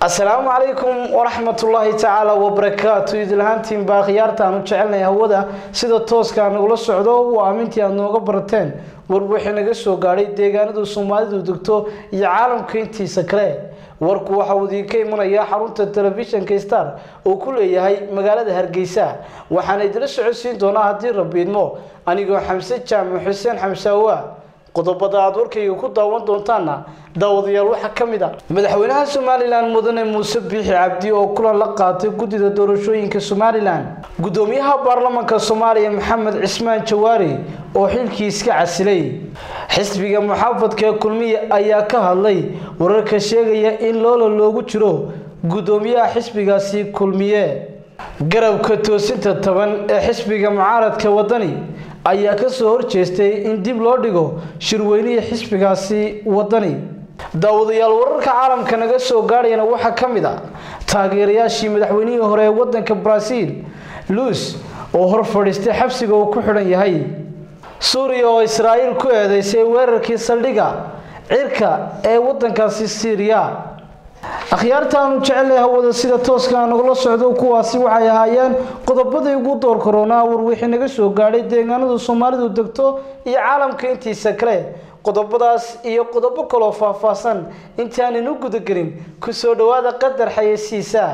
asalaamu calaykum waraxmatullaahi tacaala wabarakaatu idilhaantiin baa khiyaarta aanu jecelnay hawada. Sida tooska nagula socdo waa amintii aad nooga barateen. War wixii naga soo gaadhay deegaanadu soomaalidu degto iyo caalamka intiisa kale. Warku waxa uu idinka imanayaa xarunta telefishinka star oo ku leeyahay magaalada hargeysa. Waxaana idila socodsiin doonaa haddii rabiidmo anigoo xamse jaamac xuseen xamsaawa qodobada aada warkayga ku daawan doontaana daawadayaal waxaa ka mid a. Madaxweynaha somalilan mudane muuse biixi cabdi oo kulan la qaatay guddida doorashooyinka somalilan. Guddoomiyaha baarlamanka soomaaliya maxamed cismaan jawaari oo xilkii iska casilay. Xisbiga muxaafadka ee kulmiya ayaa ka hadlay wararka sheegaya in loola loogu jiro guddoomiyaha xisbigaasi kulmiye. Garabka toosinta toban ee xisbiga mucaaradka wadani ayaa ka soo horjeestay in dib loo dhigo shirweynihii xisbigaasi wadani daawadayaal wararka caalamka naga soo gaadhayana waxaa ka mid a taageerayaashii madaxweynihii hore ee wadanka brazil luis oo hor fadhiistay xabsiga uu ku xidhan yahay. Suuriya oo israa'iil ku eedeysay weerarkii saldhigga cirka ee wadankaasi syriya akhyaartaanu jecelnay hawada sida tooska nagula socdo kuwaasi waxay ahaayeen qodobadii ugu door koronaa warwixii naga soo gaadhay deegaanadu soomaalidu degto iyo caalamka intiisa kale. Qodobadaas iyo qodobo kaloo faahfaahsan intaaninu gudagelin ku soo dhawaada qadar xayeysiisa